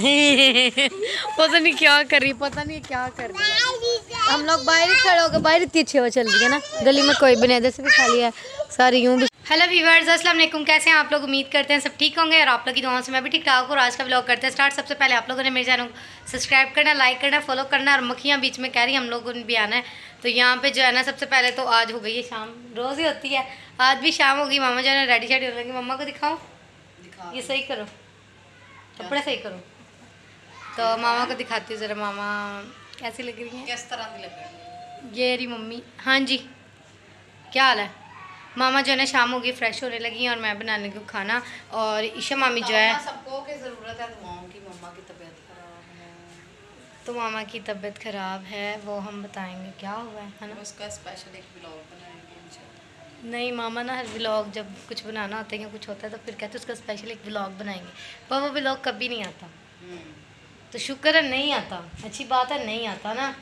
पता नहीं क्या कर रही, पता नहीं क्या कर रही। हम लोग बाहर ही खड़े हो गए, बाहर इतनी अच्छी हवा चल रही है ना। गली में कोई भी नहीं इधर से भी खाली है, सारी यूँ भी। हेलो व्यूवर्स अस्सलाम वालेकुम। कैसे हैं आप लोग? उम्मीद करते हैं सब ठीक होंगे और आप लोग की दुआओं से मैं भी ठीक ठाक हूँ। आज का ब्लॉग करते हैं स्टार्ट सबसे पहले आप लोगों ने मेरे चैनल को सब्सक्राइब करना लाइक करना फॉलो करना और मक्खियाँ बीच में कह रही हम लोगों ने भी आना है। तो यहाँ पे जो है ना, सबसे पहले तो आज हो गई है शाम। रोज़ ही होती है। आज भी शाम होगी। मामा जो है रेडी शेडी हो लगी। मम्मा को दिखाऊँ ये सही करो। कपड़े सही करो। तो मामा को दिखाती हूँ ज़रा। मामा कैसी लग रही हैं? किस तरह की लग रही ये रही मम्मी। हाँ जी। क्या हाल है? मामा जो है ना शाम हो गई फ्रेश होने लगी हैं और मैं बनाने लगी हूँ खाना। और ईशा मामी जो है सबको की ज़रूरत है दुआओं की मम्मा की तबीयत खराब है। तो मामा की तबीयत ख़राब है वो हम बताएँगे क्या हुआ है है ना? उसका स्पेशल एक ब्लॉग बनाएँगे नहीं मामा ना हर ब्लॉग जब कुछ बनाना होता है या कुछ होता है तो फिर कहते हैं उसका स्पेशल एक ब्लॉग बनाएँगे। पर वो ब्लॉग कभी नहीं आता। हम्म, तो शुक्र है, नहीं आता। अच्छी बात है, नहीं आता ना।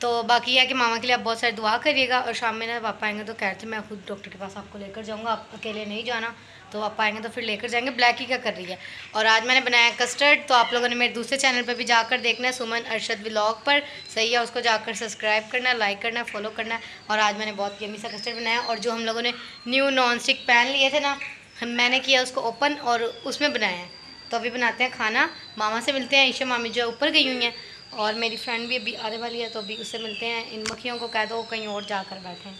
तो बाकी यह कि मामा के लिए आप बहुत सारी दुआ करिएगा और शाम में ना पापा आएँगे तो कहते मैं खुद डॉक्टर के पास आपको लेकर जाऊँगा, आप अकेले नहीं जाना। तो पापा आएँगे तो फिर लेकर जाएँगे। ब्लैक ही क्या कर रही है? और आज मैंने बनाया कस्टर्ड तो आप लोगों ने मेरे दूसरे चैनल पर भी जाकर देखना है सुमन अरशद व्लॉग पर। सही है, उसको जाकर सब्सक्राइब करना लाइक करना फॉलो करना और आज मैंने बहुत यमी सा कस्टर्ड बनाया और जो हम लोगों ने न्यू नॉन स्टिक पैन लिए थे ना, मैंने किया उसको ओपन और उसमें बनाया है। तो अभी बनाते हैं खाना। मामा से मिलते हैं ईशा मामी जो है ऊपर गई हुई हैं। और मेरी फ्रेंड भी अभी आने वाली है तो अभी उससे मिलते हैं। इन मक्खियों को कह दो कहीं और जाकर हैं।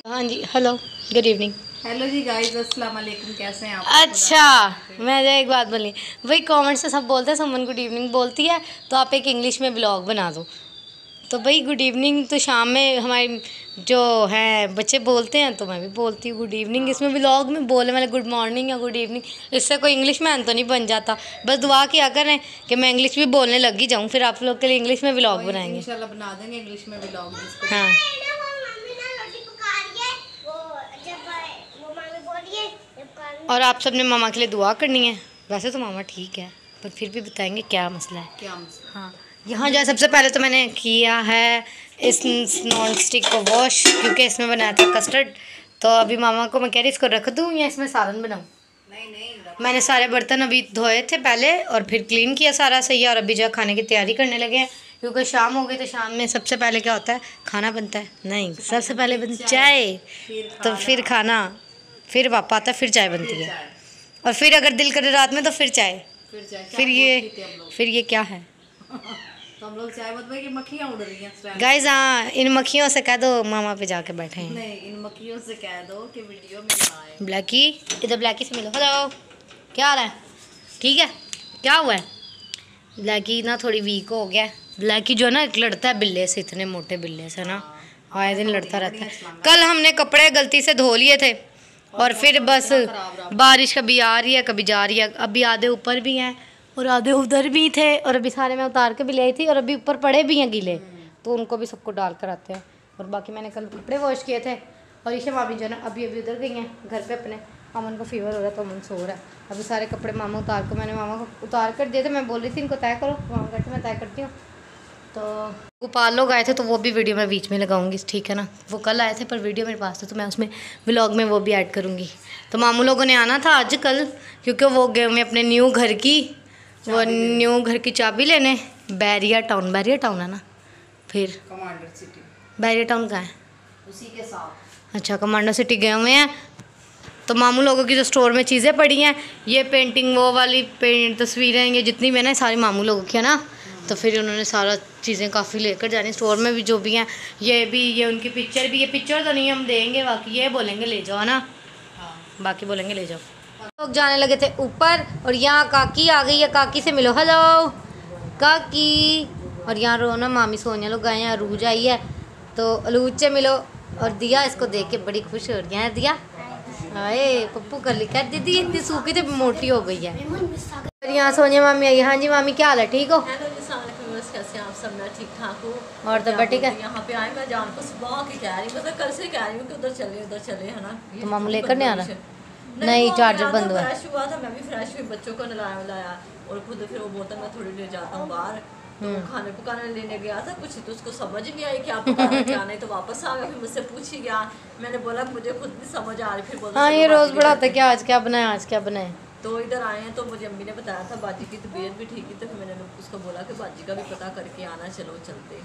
हाँ जी हेलो गुड इवनिंग हेलो जी गाइस अस्सलाम वालेकुम कैसे हैं आप? अच्छा मैं एक बात बोली वही कमेंट से सब बोलते हैं समन गुड इवनिंग बोलती है तो आप एक इंग्लिश में ब्लॉग बना दो। तो भाई गुड इवनिंग तो शाम में हमारे जो हैं बच्चे बोलते हैं तो मैं भी बोलती हूँ गुड इवनिंग इसमें व्लॉग में बोलने वाले गुड मॉर्निंग या गुड इवनिंग इससे कोई इंग्लिश मैन तो नहीं बन जाता। बस दुआ किया करें कि मैं इंग्लिश भी बोलने लगी जाऊँ फिर आप लोग के लिए इंग्लिश में व्लॉग बनाएँगे। इंशाल्लाह बना देंगे इंग्लिश में ब्लॉग हाँ। और आप सबने मामा के लिए दुआ करनी है। वैसे तो मामा ठीक है पर फिर भी बताएँगे क्या मसला है। क्या मसला हाँ। यहाँ जो है सबसे पहले तो मैंने किया है इस नॉन स्टिक को वॉश क्योंकि इसमें बनाया था कस्टर्ड तो अभी मामा को मैं कह रही इसको रख दूँ या इसमें सालन बनाऊँ? नहीं नहीं मैंने सारे बर्तन अभी धोए थे पहले और फिर क्लीन किया सारा सही है और अभी जो है खाने की तैयारी करने लगे हैं। क्योंकि शाम हो गई तो शाम में सबसे पहले क्या होता है खाना बनता है। नहीं सबसे पहले बन चाय तो फिर खाना फिर पापा आता है फिर चाय बनती है। और फिर अगर दिल करे रात में तो फिर चाय। फिर ये फिर ये क्या है? हम लोग चाय कि मक्खियाँ उड़ रही हैं गाइज़ हाँ इन मक्खियों से कह दो मामा पे जाके बैठे हैं। नहीं इन मक्खियों से कह दो कि वीडियो में आए। ब्लैकी इधर ब्लैकी से मिलो। हेलो क्या हाल है? ठीक है? क्या हुआ है? ब्लैकी ना थोड़ी वीक हो गया। ब्लैकी जो है ना एक लड़ता है बिल्ले से इतने मोटे बिल्ले से ना। आए दिन लड़ता रहता है। कल हमने कपड़े गलती से धो लिए थे। और फिर बस बारिश कभी आ रही है कभी जा रही है। अभी आधे ऊपर भी हैं। और आधे उधर भी थे और अभी सारे मैं उतार के भी ले आई थी और अभी ऊपर पड़े भी हैं गीले तो उनको भी सबको डाल कर आते हैं। और बाकी मैंने कल कपड़े वॉश किए थे और ईशा मामी जो है ना, अभी अभी उधर गई हैं, घर पे अपने। अमन को फीवर हो रहा है तो अमन सो रहा है। अभी सारे कपड़े मामा उतार कर मैंने मामा को उतार कर दिए थे, मैं बोल रही थी, इनको तय करो, मामा कहते मैं तय करती हूँ। तो गोपाल लोग आए थे तो वो भी वीडियो मैं बीच में लगाऊँगी, ठीक है ना? वो कल आए थे, पर वीडियो मेरे पास था तो मैं उसमें व्लॉग में वो भी ऐड करूँगी। तो मामू लोगों ने आना था आज कल, क्योंकि वो गए हुए अपने न्यू घर की। वो न्यू घर की चाबी लेने बैरिया टाउन बैरिया टाउन है ना? फिर कमांडर सिटी। बैरिया टाउन कहाँ है? उसी के साथ। अच्छा कमांडो सिटी गए हुए हैं। तो मामू लोगों की जो स्टोर में चीज़ें पड़ी हैं ये पेंटिंग वो वाली पेंट तस्वीरें ये जितनी भी है ना सारी मामू लोगों की है ना? तो फिर उन्होंने सारा चीज़ें काफ़ी लेकर जानी स्टोर में भी जो भी हैं। ये भी ये उनकी पिक्चर भी ये पिक्चर तो नहीं हम देंगे बाकी ये बोलेंगे ले जाओ है ना? हाँ। बाकी बोलेंगे ले जाओ। लोग जाने लगे थे ऊपर और यहाँ काकी आ गई है। काकी से मिलो हेलो काकी। और यहाँ रोना मामी सोनिया लोग गए हैं अरूज आई है। तो अलूज से मिलो और दिया इसको देख के बड़ी खुश हो रही है। दिया हाय पप्पू कर लिखा है दीदी इतनी सूखी तो मोटी हो गई है। और यहाँ सोनिया मामी आई। है। जी मामी क्या हाल है? ठीक हो? कैसे आप सब? मैं ठीक ठाक हूँ। और तो ठीक है। यहाँ पे आए मैं जान को सुबह की कह रही मतलब कल से कह रही हूँ कि उधर चले उधर चले है ना? तो मामू लेकर नहीं आ रहा? नहीं, चार्जर बंद हुआ। फ्रेश हुआ था मैं भी फ्रेश हुई बच्चों को नलाया वलाया और खुद फिर वो बोलता मैं थोड़ी देर जाता हूँ बाहर। तो हम्म। खाने पकाने लेने गया था कुछ तो उसको समझ नहीं आई क्या पकाना क्या नहीं तो वापस आ गया फिर मुझसे पूछ ही गया। मैंने बोला मुझे खुद भी समझ आ रही फिर बोला हाँ ये रोज़ बढ़ाते बड़ा होता है। क्या आज क्या बनाए आज क्या बनाए? तो इधर आए हैं तो मुझे अम्मी ने बताया था बाजी की तबीयत भी ठीक है तो मैंने उसको बोला कि बाजी का भी पता करके आना चलो चलते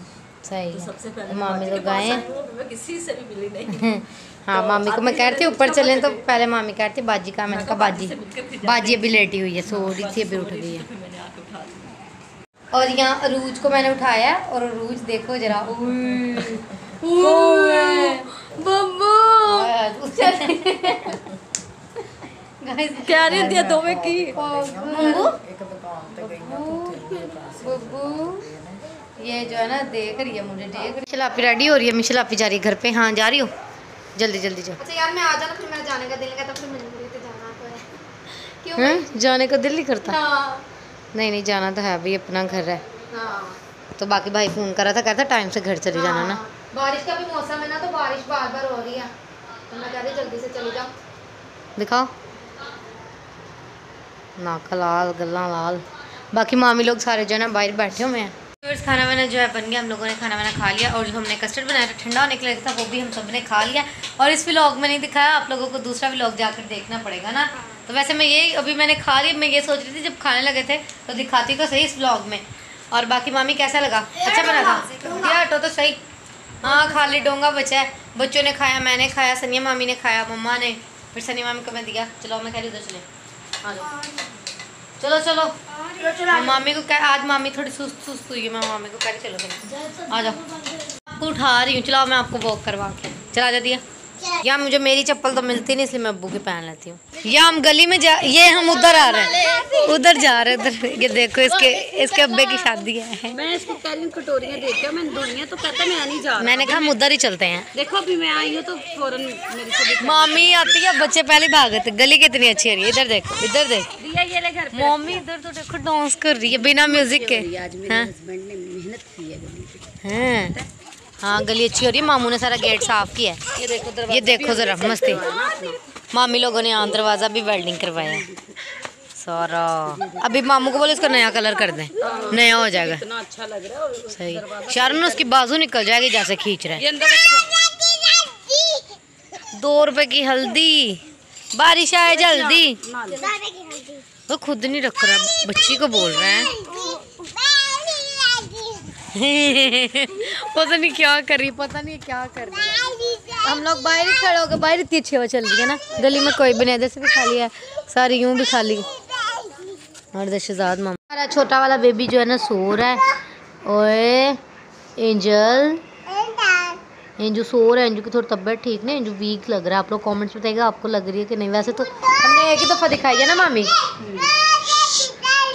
सही तो सबसे पहले तो मामी लोग आए मैं किसी से भी मिली नहीं। हाँ तो मामी को मैं कह रही थी ऊपर चलें तो पहले मामी कह रही थी बाजी का मैंने कहा बाजी बाजी अभी लेटी हुई है सो रही थी अभी उठ गई है। और यहाँ अरूज को मैंने उठाया और अरूज देखो जरा क्या नहीं दिया दो में की? बब्बू ये जो है ना देख रही है मुझे देख रही शलापी रेडी हो रही है? मैं शलापी जा रही है घर पे? हाँ जा रही हो? जल्दी जल्दी जाओ अच्छा यार मैं आ जाना फिर मेरा जाने का दिल नहीं करता फिर मुझे तो जाना तो है। क्यों हैं? जाने का दिल नहीं करता? हाँ नहीं नहीं जाना तो है भाई अपना घर है। हाँ। तो बाकी भाई फ़ोन करा था कहता टाइम से घर चले जाना ना। हाँ, बारिश का भी मौसम है ना तो बारिश बार बार हो रही है। तो मैं कह रही जल्दी से चली जाओ। दिखाओ। नाका लाल गल्ला लाल। बाकी मामी लोग सारे जो है ना बाहर बैठे हुए हैं। खाना वाना जो है, बन गया। हम लोगों ने खाना वाना खा लिया और जो हमने कस्टर्ड बनाया था, ठंडा होने के लिए था, वो भी हम सबने खा लिया। और इस व्लॉग में नहीं दिखाया, आप लोगों को दूसरा व्लॉग जाकर देखना पड़ेगा ना। तो वैसे मैं ये अभी मैंने खा लिया, मैं ये सोच रही थी जब खाने लगे थे तो दिखाती तो सही इस व्लॉग में। और बाकी मामी कैसा लगा? अच्छा बना था? दिया हटो तो सही। हाँ खाली डोंगा बचा है। बच्चों ने खाया, मैंने खाया, सनिया मामी ने खाया, मम्मा ने। फिर सनिया मामी को मैं दिया। चलो मैं कह रही उधर चले। आ जाओ चलो चलो मामी को कह आज मामी थोड़ी सुस्त सुस्त हुई है मैं मामी को कह रही चलो चलो। आ जाओ। आपको उठा रही हूँ चलाओ मैं आपको वॉक करवा के। चला जा दिया। या मुझे मेरी चप्पल तो मिलती नहीं इसलिए मैं अबू की पहन लेती हूँ। या हम गली में जा ये हम उधर आ रहे हैं। उधर जा रहे हैं उधर। ये देखो इसके इसके अब्बे की शादी है। मैं इसको हूँ कटोरियाँ देखियो मैंने है तो कहता मैं नहीं जा मैंने कहा हम उधर ही चलते हैं। देखो अभी मैं आई हूँ तो फ़ौरन मामी आती है बच्चे पहले भागते गली कितनी अच्छी है इधर देखो इधर देख। मम्मी इधर तो देखो डांस कर रही है बिना म्यूज़िक के। आज मेरे हाँ। हस्बैंड ने मेहनत की है? हैं गली अच्छी हो रही है। मामू ने सारा गेट साफ़ किया है। ये देखो ये देखो जरा मस्ती। मामी लोगों ने यहाँ दरवाज़ा भी वेल्डिंग करवाया सारा। अभी मामू को बोले इसका नया कलर कर दें। नया हो जाएगा। इतना अच्छा लग रहा है सही। शारून उसकी बाजू निकल जाएगी जैसे खींच रहा दो रुपए की हल्दी। बारिश आए जल्दी। वो खुद नहीं रख रहा बच्ची को बोल रहा है। पता नहीं क्या कर रही पता नहीं क्या कर रही। हम लोग बाहर ही खड़े हो गए बाहर इतनी अच्छी हवा चल रही है ना। गली में कोई भी नहीं इधर से भी खाली है सारी यूँ भी खाली। और शहजाद मामा। हमारा छोटा वाला बेबी जो है ना सो रहा है। ओए एंजल। एंजू सो रहा है एंजू की थोड़ी तबीयत ठीक नहीं एंजू वीक लग रहा है। आप लोग कमेंट्स बताइएगा आपको लग रही है कि नहीं। वैसे तो हमने एक ही दफ़ा दिखाई है ना मामी?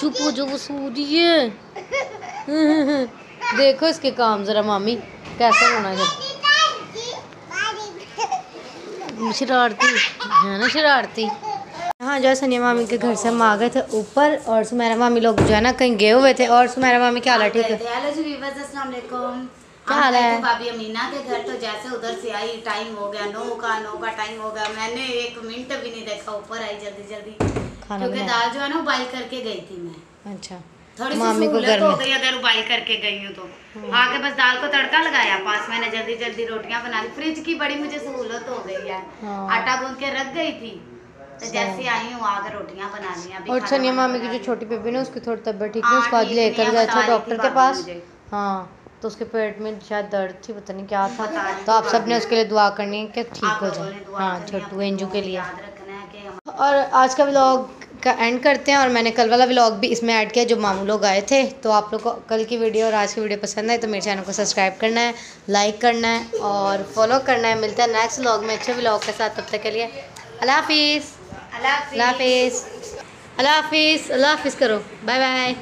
चुप हो जो वो सो रही है। देखो इसके काम ज़रा मामी कैसे होना है? शरारती है ना शरारती? हाँ जो है सनिया मामी के घर से हम आ गए थे ऊपर और सुमेरा मामी लोग जो है ना कहीं गए हुए थे और सुमेरा मामी क्या हाल है ठीक है? क्या हाल है? भाभी अमीना के घर तो जैसे उधर से आई टाइम हो गया नौ का नौ का टाइम हो गया। मैंने एक मिनट भी नहीं देखा ऊपर आई जल्दी जल्दी क्योंकि दाल जो है ना उबाइल करके गई थी मैं। अच्छा। थोड़ी मामी को सहूलत घर हो में गई अगर उबाइल करके गई हूँ तो। आके बस दाल को तड़का लगाया पास मैंने जल्दी जल्दी रोटियाँ बना ली फ्रिज की बड़ी मुझे सहूलत हो गई है। हाँ। आटा गूंद के रख गई थी तो जैसे आई हूँ आकर रोटियाँ बना ली और सनिया मामी की जो छोटी बेबी ने उसकी थोड़ी तबीयत ठीक हाँ, नहीं उसको आज लेकर है, गए थे डॉक्टर के पास। हाँ तो उसके पेट में शायद दर्द थी पता नहीं क्या था। तो आप थी सबने उसके लिए दुआ करनी है कि ठीक हो जाए। हाँ छोटू एंजू के लिए। है कि और आज का व्लॉग का एंड करते हैं और मैंने कल वाला व्लॉग भी इसमें ऐड किया जो मामू लोग आए थे। तो आप लोग को कल की वीडियो और आज की वीडियो पसंद आए तो मेरे चैनल को सब्सक्राइब करना है लाइक करना है और फॉलो करना है। मिलता है नेक्स्ट व्लॉग में अच्छे व्लॉग के साथ। तब तक के लिए अल्लाह हाफिज़। अल्लाह अल्लाह हाफिज़। अल्लाह हाफिज़। अल्लाह हाफिज़ करो। Bye bye